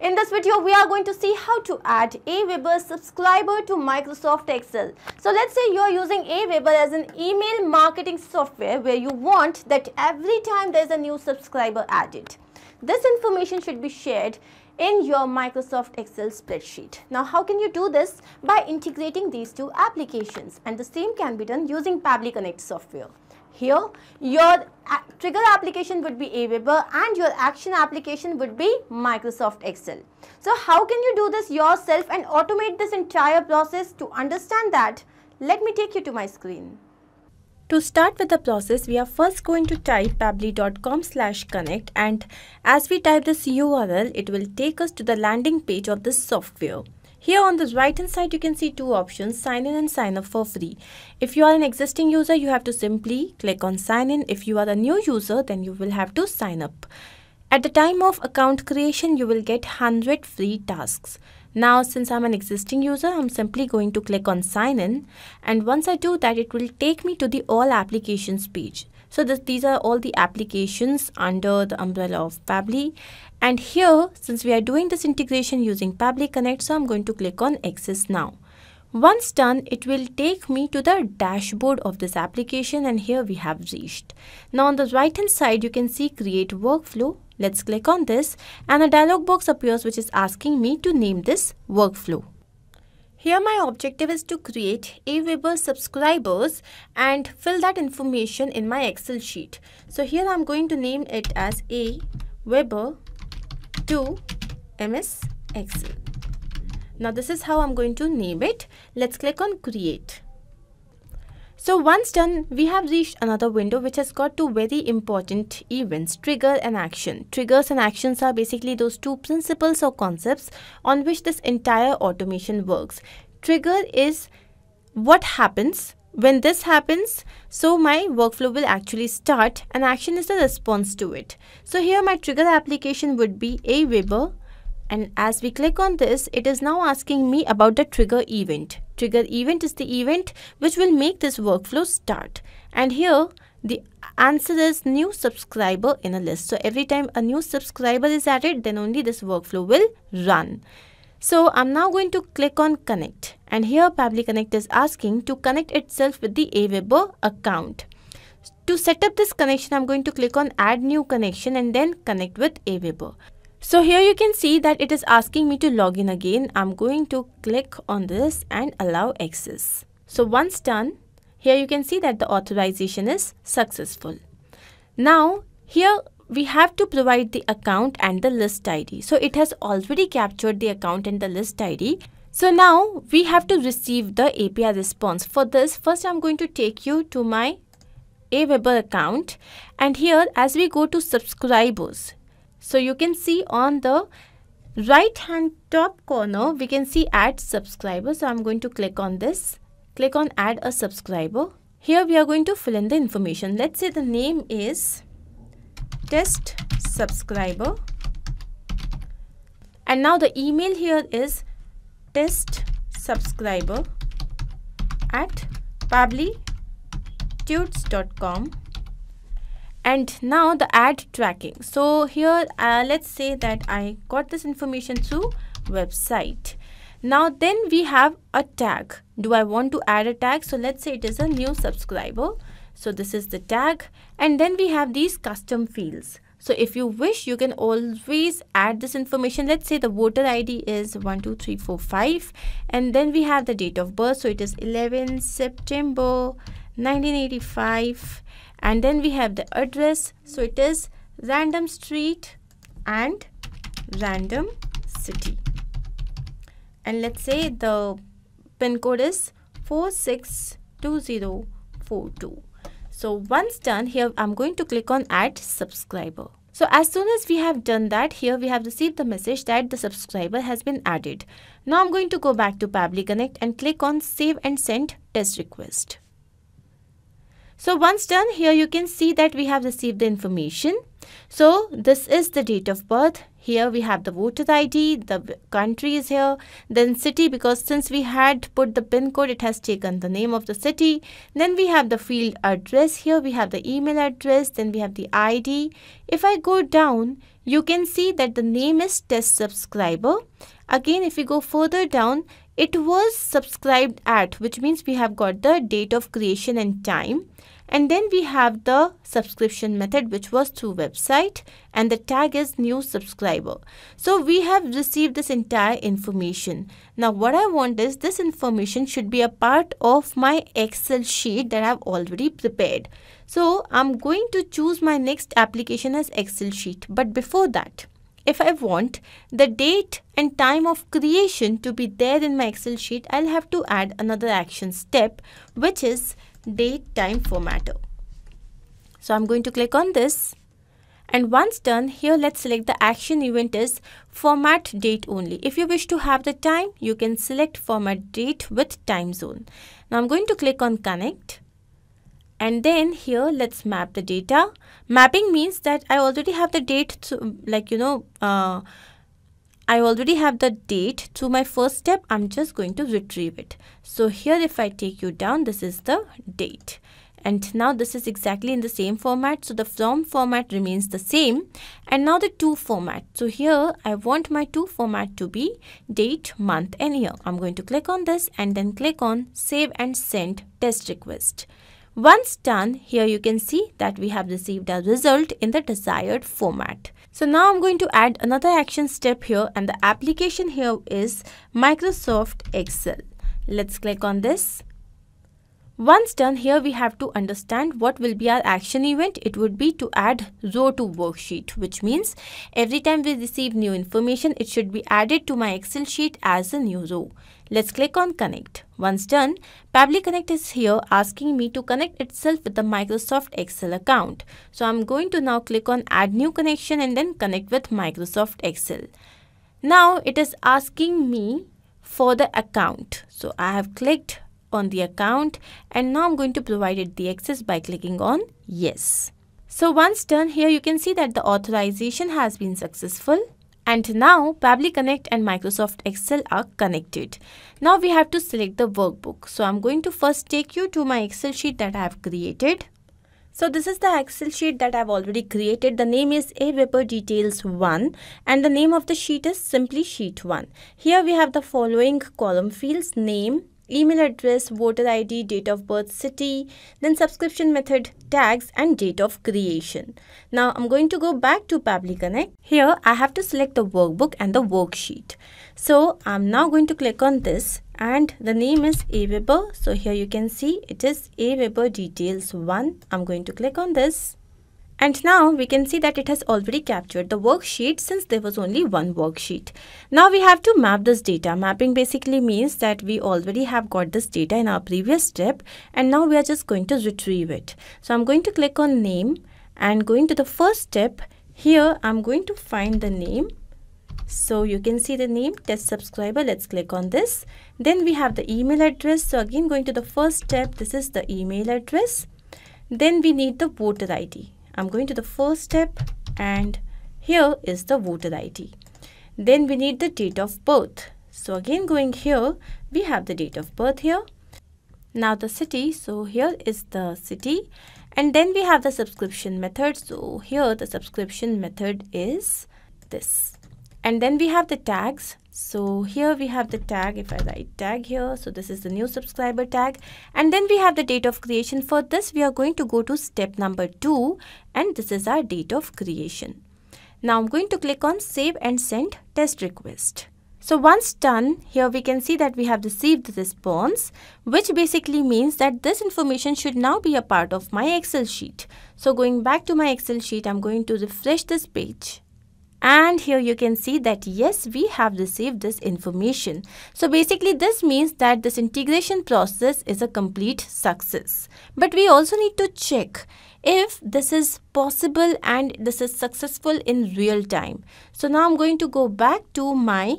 In this video, we are going to see how to add Aweber subscriber to Microsoft Excel. So let's say you're using Aweber as an email marketing software where you want that every time there's a new subscriber added. This information should be shared in your Microsoft Excel spreadsheet. Now how can you do this? By integrating these two applications and the same can be done using Pabbly Connect software. Here, your trigger application would be Aweber and your action application would be Microsoft Excel. So how can you do this yourself and automate this entire process? To understand that, let me take you to my screen. To start with the process, we are first going to type pabbly.com slash connect and as we type this URL, it will take us to the landing page of this software. Here on the right hand side, you can see two options, sign in and sign up for free. If you are an existing user, you have to simply click on sign in. If you are a new user, then you will have to sign up. At the time of account creation, you will get 100 free tasks. Now, since I'm an existing user, I'm simply going to click on sign in. And once I do that, it will take me to the all applications page. So this, these are all the applications under the umbrella of Pabbly. And here, since we are doing this integration using Pabbly Connect, so I'm going to click on Access Now. Once done, it will take me to the dashboard of this application and here we have reached. Now on the right hand side, you can see create workflow. Let's click on this and a dialog box appears which is asking me to name this workflow. Here my objective is to create Aweber subscribers and fill that information in my Excel sheet. So here I'm going to name it as A Weber to MS Excel. Now this is how I'm going to name it. Let's click on create. So once done, we have reached another window which has got two very important events, trigger and action. Triggers and actions are basically those two principles or concepts on which this entire automation works. Trigger is what happens when this happens so my workflow will actually start and action is the response to it so here my trigger application would be a Aweber and as we click on this it is now asking me about the trigger event. Trigger event is the event which will make this workflow start. And here the answer is new subscriber in a list. So every time a new subscriber is added then only this workflow will run. So I'm now going to click on connect. And here Pabbly Connect is asking to connect itself with the Aweber account. To set up this connection, I'm going to click on add new connection and then connect with Aweber. So here you can see that it is asking me to log in again. I'm going to click on this and allow access. So once done, here you can see that the authorization is successful. Now here we have to provide the account and the list ID. So it has already captured the account and the list ID. So now we have to receive the API response. For this, first I'm going to take you to my Aweber account and here as we go to subscribers. So you can see on the right hand top corner, we can see add subscriber. So I'm going to click on this, click on add a subscriber. Here we are going to fill in the information. Let's say the name is test subscriber and now the email here is test subscriber at pabblytuts.com and now the ad tracking. So here uh, let's say that i got this information through website. Now then we have a tag. Do i want to add a tag? So let's say it is a new subscriber. So this is the tag. And then we have these custom fields. So if you wish, you can always add this information. Let's say the voter ID is 12345 and then we have the date of birth. So it is 11 September 1985 and then we have the address. So it is random street and random city. And let's say the pin code is 462042. So once done here, I'm going to click on add subscriber. So as soon as we have done that, here we have received the message that the subscriber has been added. Now I'm going to go back to Pabbly Connect and click on save and send test request. So once done here you can see that we have received the information. So this is the date of birth. here we have the voter id the country is here then city because since we had put the pin code it has taken the name of the city then we have the field address here we have the email address then we have the id if i go down you can see that the name is test subscriber again if we go further down it was subscribed at which means we have got the date of creation and time. And then we have the subscription method which was through website. And the tag is new subscriber. So we have received this entire information. Now what i want is this information should be a part of my excel sheet that i've already prepared. So i'm going to choose my next application as excel sheet. But before that if I want the date and time of creation to be there in my Excel sheet, I'll have to add another action step, which is date time formatter. So I'm going to click on this and once done here let's select the action event is format date only. If you wish to have the time you can select format date with time zone. Now I'm going to click on connect and then here let's map the data. Mapping means that I already have the date to, like you know uh, I already have the date to my first step. I'm just going to retrieve it. So here if I take you down, this is the date. And now this is exactly in the same format. So the from format remains the same. And now the to format. So here I want my to format to be date, month and year. I'm going to click on this and then click on save and send test request. Once done, here you can see that we have received a result in the desired format. So now I'm going to add another action step here and the application here is Microsoft Excel. Let's click on this. Once done here we have to understand what will be our action event. It would be to add row to worksheet which means every time we receive new information it should be added to my Excel sheet as a new row. Let's click on connect. Once done, Pabbly Connect is here asking me to connect itself with the Microsoft Excel account. So I'm going to now click on add new connection and then connect with Microsoft Excel. Now it is asking me for the account. So I have clicked on the account and now I'm going to provide it the access by clicking on yes. So once done here you can see that the authorization has been successful and now Pabbly Connect and Microsoft Excel are connected. Now we have to select the workbook. So I'm going to first take you to my Excel sheet that I have created. So this is the Excel sheet that I've already created. The name is Aweber Details 1 and the name of the sheet is simply Sheet 1. Here we have the following column fields name, email address, voter ID, date of birth, city, then subscription method, tags and date of creation. Now I'm going to go back to Pabbly Connect. Here I have to select the workbook and the worksheet. So I'm now going to click on this and the name is Aweber. So here you can see it is Aweber details 1. I'm going to click on this. And now we can see that it has already captured the worksheet since there was only one worksheet. Now we have to map this data. Mapping basically means that we already have got this data in our previous step and now we are just going to retrieve it. So I'm going to click on name and going to the first step. Here I'm going to find the name so you can see the name test subscriber let's click on this then we have the email address so again going to the first step this is the email address then we need the voter id I'm going to the first step and here is the voter ID. Then we need the date of birth. So again going here, we have the date of birth here. Now the city, so here is the city and then we have the subscription method. So here the subscription method is this. And then we have the tags. So here we have the tag, if I write tag here, so this is the new subscriber tag. And then we have the date of creation. For this, we are going to go to step number two and this is our date of creation. Now I'm going to click on save and send test request. So once done, here we can see that we have received the response, which basically means that this information should now be a part of my Excel sheet. So going back to my Excel sheet, I'm going to refresh this page and here you can see that yes we have received this information. So basically this means that this integration process is a complete success. But we also need to check if this is possible and this is successful in real time. So now i'm going to go back to my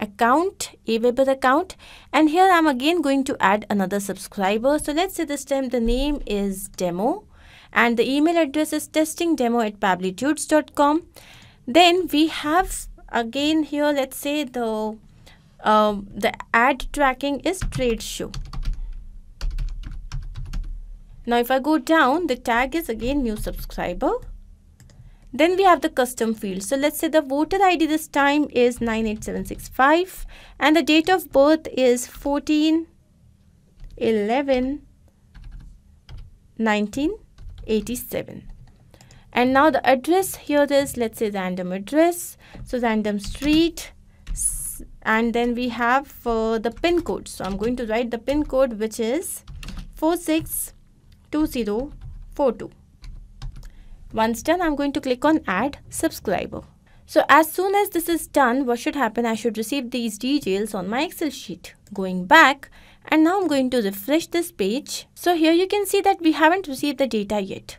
account Aweber account. And here i'm again going to add another subscriber. So let's say this time the name is demo. And the email address is testingdemo at pabblytuts.com Then we have again here let's say the um, the ad tracking is trade show. Now if I go down the tag is again new subscriber. Then we have the custom field. So let's say the voter ID this time is 98765 and the date of birth is 14 11 1987 and now the address here is let's say random address. So random street and then we have uh, the pin code. So i'm going to write the pin code which is 462042 once done i'm going to click on add subscriber. So as soon as this is done what should happen? I should receive these details on my excel sheet. Going back and now i'm going to refresh this page. So here you can see that we haven't received the data yet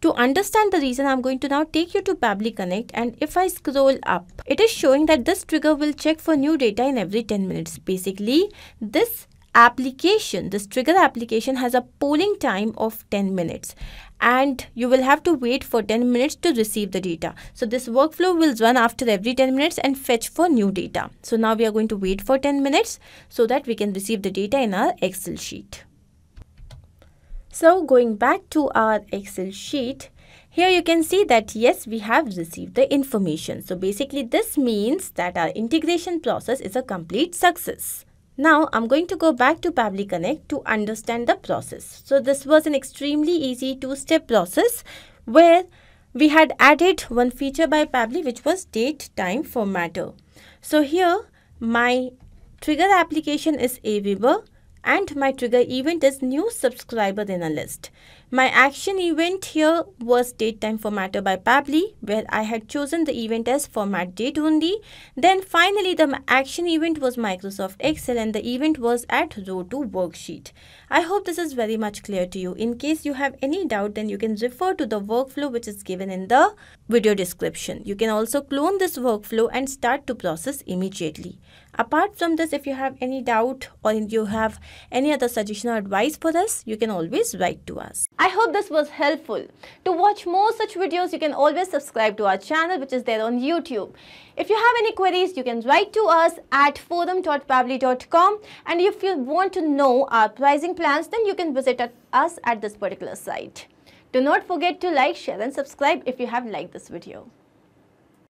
to understand the reason, I'm going to now take you to Pabbly Connect and if I scroll up, it is showing that this trigger will check for new data in every 10 minutes. Basically, this application, this trigger application has a polling time of 10 minutes and you will have to wait for 10 minutes to receive the data. So this workflow will run after every 10 minutes and fetch for new data. So now we are going to wait for 10 minutes so that we can receive the data in our Excel sheet. So going back to our Excel sheet, here you can see that yes, we have received the information. So basically this means that our integration process is a complete success. Now I'm going to go back to Pabbly Connect to understand the process. So this was an extremely easy two-step process where we had added one feature by Pabbly which was date time formatter. So here my trigger application is Aweber and my trigger event is new subscriber in a list. My action event here was date time formatter by Pabbly where I had chosen the event as format date only. Then finally the action event was Microsoft Excel and the event was at row 2 worksheet. I hope this is very much clear to you. In case you have any doubt then you can refer to the workflow which is given in the video description. You can also clone this workflow and start to process immediately. Apart from this if you have any doubt or you have any other suggestion or advice for us you can always write to us. I hope this was helpful. To watch more such videos, you can always subscribe to our channel which is there on YouTube. If you have any queries, you can write to us at forum.pabbly.com and if you want to know our pricing plans, then you can visit us at this particular site. Do not forget to like, share and subscribe if you have liked this video.